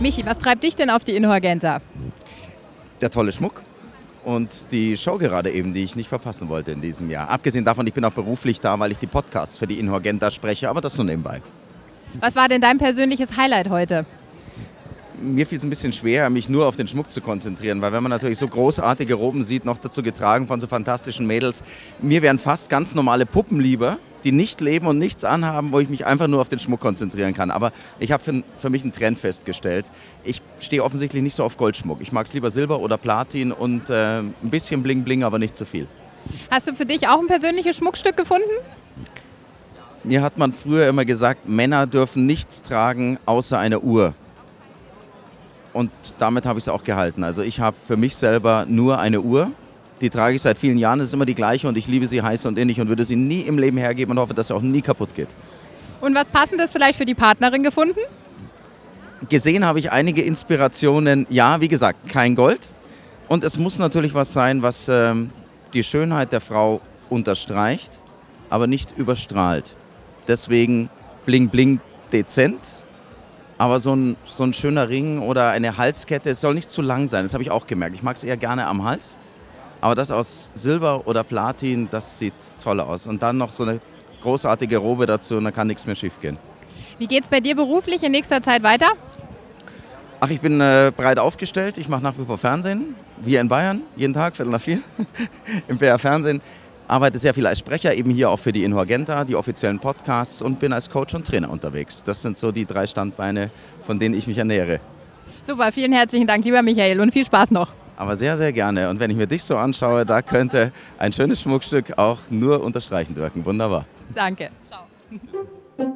Michi, was treibt dich denn auf die Inhorgenta? der tolle Schmuck und die Show gerade eben, die ich nicht verpassen wollte in diesem Jahr. Abgesehen davon, ich bin auch beruflich da, weil ich die Podcasts für die Inhorgenta spreche, aber das nur nebenbei. Was war denn dein persönliches Highlight heute? Mir fiel es ein bisschen schwer, mich nur auf den Schmuck zu konzentrieren, weil wenn man natürlich so großartige Roben sieht, noch dazu getragen von so fantastischen Mädels, mir wären fast ganz normale Puppen lieber, die nicht leben und nichts anhaben, wo ich mich einfach nur auf den Schmuck konzentrieren kann. Aber ich habe für, für mich einen Trend festgestellt. Ich stehe offensichtlich nicht so auf Goldschmuck. Ich mag es lieber Silber oder Platin und äh, ein bisschen Bling Bling, aber nicht zu viel. Hast du für dich auch ein persönliches Schmuckstück gefunden? Mir hat man früher immer gesagt, Männer dürfen nichts tragen außer eine Uhr. Und damit habe ich es auch gehalten. Also ich habe für mich selber nur eine Uhr. Die trage ich seit vielen Jahren, das ist immer die gleiche und ich liebe sie heiß und innig und würde sie nie im Leben hergeben und hoffe, dass sie auch nie kaputt geht. Und was Passendes vielleicht für die Partnerin gefunden? Gesehen habe ich einige Inspirationen. Ja, wie gesagt, kein Gold. Und es muss natürlich was sein, was ähm, die Schönheit der Frau unterstreicht, aber nicht überstrahlt. Deswegen bling bling dezent, aber so ein, so ein schöner Ring oder eine Halskette, es soll nicht zu lang sein. Das habe ich auch gemerkt. Ich mag es eher gerne am Hals. Aber das aus Silber oder Platin, das sieht toll aus. Und dann noch so eine großartige Robe dazu und da kann nichts mehr schief gehen. Wie geht's bei dir beruflich in nächster Zeit weiter? Ach, ich bin äh, breit aufgestellt. Ich mache nach wie vor Fernsehen, wir in Bayern, jeden Tag, Viertel nach vier, im BR Fernsehen. Arbeite sehr viel als Sprecher, eben hier auch für die Inhorgenta, die offiziellen Podcasts und bin als Coach und Trainer unterwegs. Das sind so die drei Standbeine, von denen ich mich ernähre. Super, vielen herzlichen Dank, lieber Michael, und viel Spaß noch. Aber sehr, sehr gerne. Und wenn ich mir dich so anschaue, da könnte ein schönes Schmuckstück auch nur unterstreichend wirken. Wunderbar. Danke. Ciao.